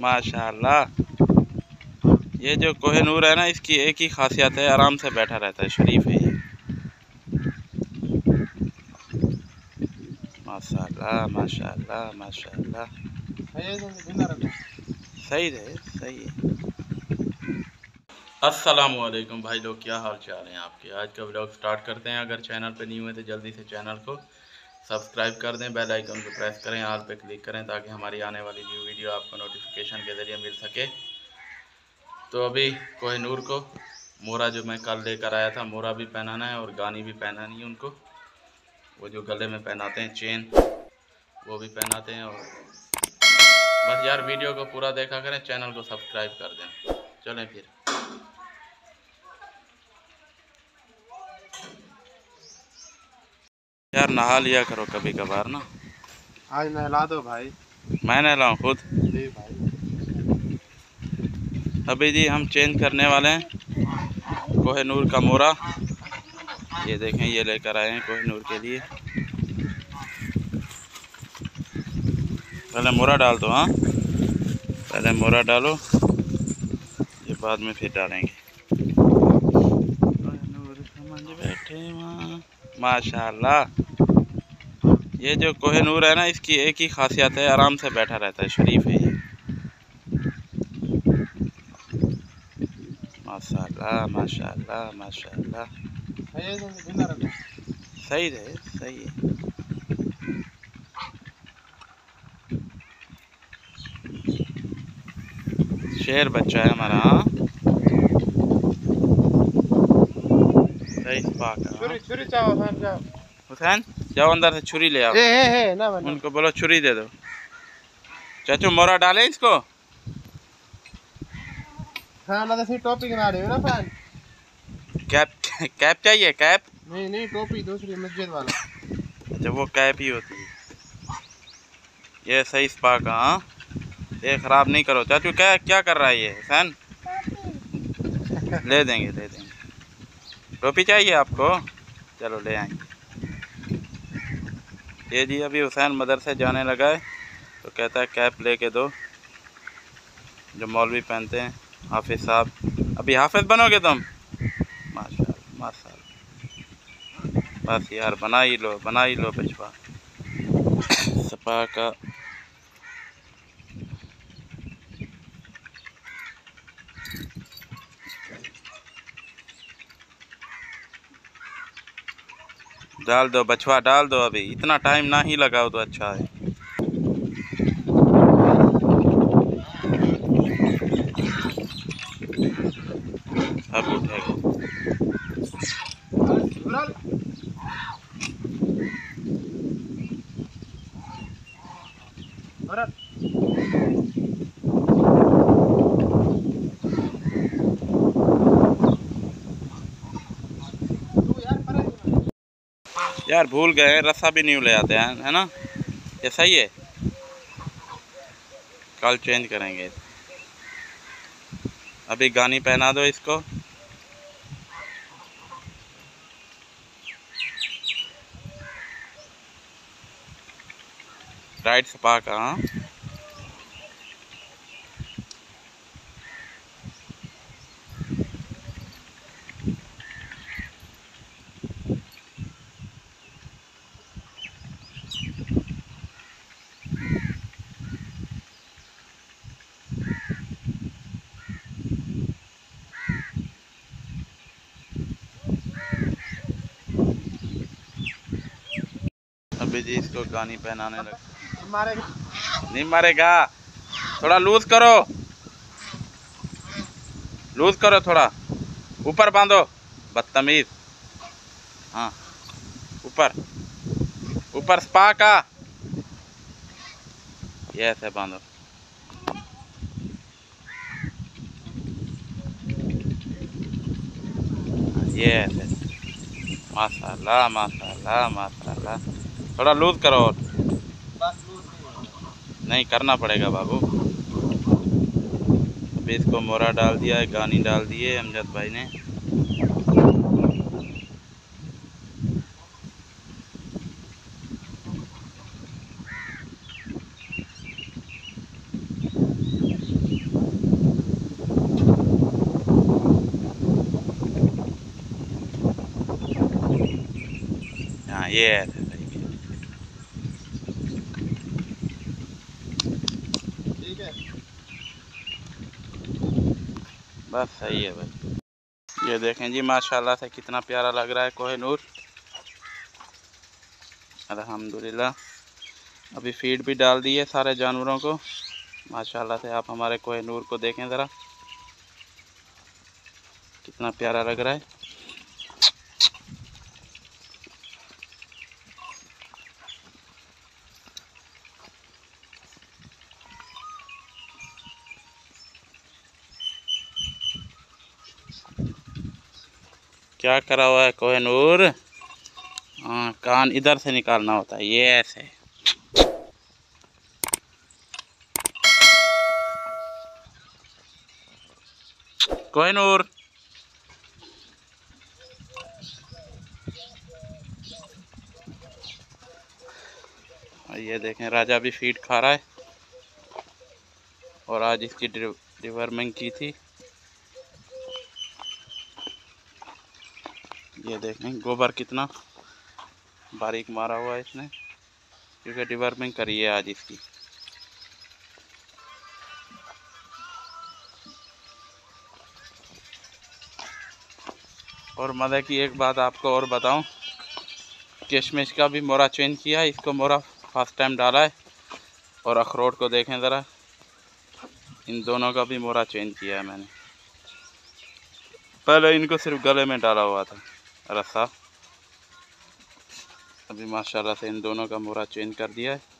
माशाल्लाह। ये जो कोहे नूर है ना, इसकी एक ही खासियत है, आराम से बैठा रहता है, शरीफ है ये। माशाल्लाह माशाल्लाह माशाल्लाह। सही है सही है। असलकुम भाई लोग, क्या हाल चाल हैं आपके? आज का ब्लॉग स्टार्ट करते हैं, अगर चैनल पे नहीं हुए तो जल्दी से चैनल को सब्सक्राइब कर दें, बेल आइकन को प्रेस करें, आल पे क्लिक करें ताकि हमारी आने वाली न्यू वीडियो आपको नोटिफिकेशन के ज़रिए मिल सके। तो अभी कोहनूर को, मोरा जो मैं कल लेकर आया था, मोरा भी पहनाना है और गानी भी पहनानी है उनको। वो जो गले में पहनाते हैं, चेन, वो भी पहनाते हैं और बस यार वीडियो को पूरा देखा करें, चैनल को सब्सक्राइब कर दें। चलें फिर। यार नहा लिया करो कभी कभार ना। आज नहला दो भाई। मैं नहलाऊँ खुद। जी भाई। अभी जी हम चेंज करने वाले हैं कोहनूर का मोरा। ये देखें ये लेकर आए हैं कोहनूर के लिए। पहले मोरा डाल दो हाँ। पहले मोरा डालो ये बाद में फिर डालेंगे। माशाल्लाह। ये जो कोहे नूर है ना इसकी एक ही खासियत है आराम से बैठा रहता है शरीफ है ये। माशाल्लाह माशाल्लाह माशाल्लाह। सही है सही है। शेर बच्चा है हमारा हुसैन? जाओ अंदर से छुरी ले आओ। ए हे हे ना बना। उनको बोलो छुरी दे दो। चाचू मोरा डाले इसको? हाँ ना तो टोपी के नाड़े ना फ़ैन। कैप कैप चाहिए कैप? नहीं नहीं टोपी दूसरी मस्जिद वाला। अच्छा वो कैप ही होती है। ये सही स्पाक हाँ ये ख़राब नहीं करो। चाचू क्या क्या कर रहा है ये हुसैन ले देंगे ले देंगे। टोपी चाहिए आपको? चलो ले आएँगे। ये जी अभी हुसैन मदरसे जाने लगा है तो कहता है कैप लेके दो, जो मौलवी पहनते हैं, हाफिज़ साहब। अभी हाफिज़ बनोगे तुम? माशा माशा बस यार, बना ही लो, बना ही लो बचवा सपा का डाल दो, बछवा डाल दो अभी। इतना टाइम ना ही लगाओ तो अच्छा है। अब उठेगा। यार भूल गए, रस्सा भी नहीं ले आते हैं, है ना? ये सही है? कल चेंज करेंगे। अभी गानी पहना दो इसको। राइट स्पा का हाँ। अभी जी इसको गानी पहनाने लग हमारे नहीं मारेगा। थोड़ा लूज करो। लूज करो थोड़ा। ऊपर बांधो। बदतमीज। हाँ। ऊपर। ऊपर स्पा का। ये ऐसे बांधो। ये ऐसे। माशाल्लाह माशाल्लाह माशाल्लाह। थोड़ा लूज करो और। नहीं करना पड़ेगा बाबू। अभी इसको मोरा डाल दिया है गानी डाल दिए अमजद भाई ने। हाँ, Yeah. बस सही है भाई। ये देखें जी, माशाल्लाह से कितना प्यारा लग रहा है कोहिनूर अल्हम्दुलिल्लाह। अभी फ़ीड भी डाल दी है सारे जानवरों को। माशाल्लाह से आप हमारे कोहिनूर को देखें ज़रा। कितना प्यारा लग रहा है। क्या करा हुआ है कोहिनूर हाँ कान इधर से निकालना होता है, ये ऐसे। कोहिनूर ये देखें, राजा भी फ़ीड खा रहा है। और आज इसकी डिवर्मिंग की थी। ये देखें गोबर कितना बारीक मारा हुआ है इसने। क्योंकि डिवर्मिंग करी है आज इसकी। और मज़े की एक बात आपको और बताऊँ, किशमिश का भी मोरा चेंज किया है, इसको मोरा फ़र्स्ट टाइम डाला है। और अखरोट को देखें ज़रा, इन दोनों का भी मोरा चेंज किया है मैंने। पहले इनको सिर्फ़ गले में डाला हुआ था। रसा अभी माशाल्लाह से इन दोनों का मोरा चेंज कर दिया है।